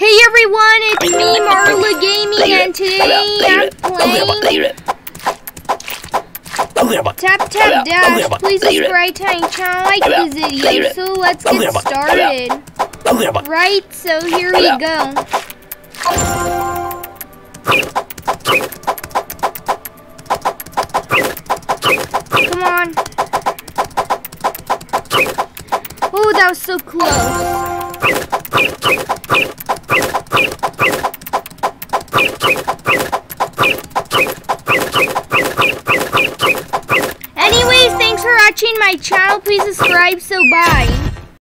Hey everyone, it's me, Marla Gaming, and today I'm playing Tap Tap Dash. Please subscribe to my channel, like the video, so let's get started. Right, so here we go. Come on. Oh, that was so close. Watching my channel. Please subscribe. So bye.